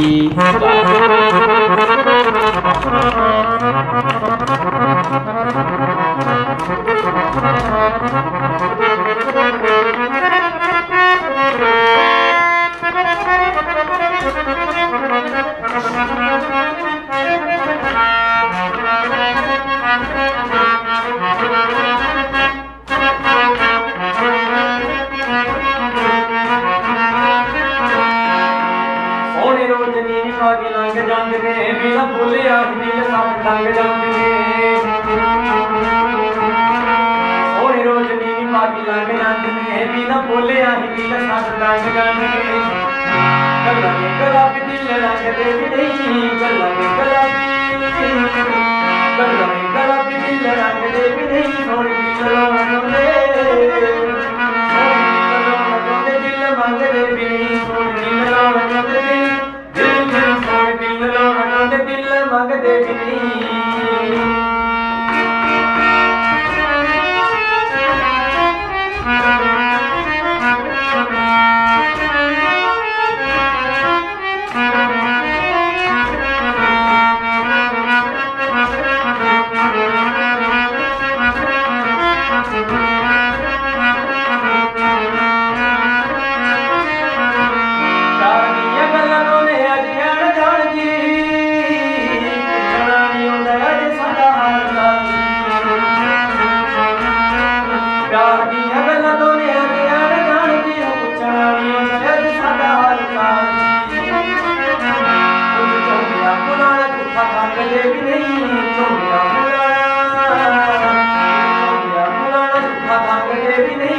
di Thank you. ਰੋਜ਼ ਨੀਂਦ ਪਾ ਕੇ ਲੰਘ ਜਾਂਦੇ ਨੇ ਮੇਰਾ ਬੋਲਿਆ ਨੀਂਦ ਸਭ ਲੰਘ ਜਾਂਦੇ ਨੇ ਸੋਹਣੇ ਰੋਜ਼ ਨੀਂਦ ਪਾ ਕੇ ਲੰਘ ਜਾਂਦੇ ਨੇ ਮੇਰਾ ਬੋਲਿਆ ਨੀਂਦ ਸਭ ਲੰਘ ਜਾਂਦੇ ਨੇ ਗੱਲਾਂ ਨੇ ਗੁਲਾਬੀ ਦਿਲ ਰੰਗਦੇ ਵੀ ਨਹੀਂ ਗੱਲਾਂ ਨੇ ਗੁਲਾਬੀ ਗੱਲਾਂ দেবী Bakan gece bileyim çok yamuran Çok yamuran Bakan gece bileyim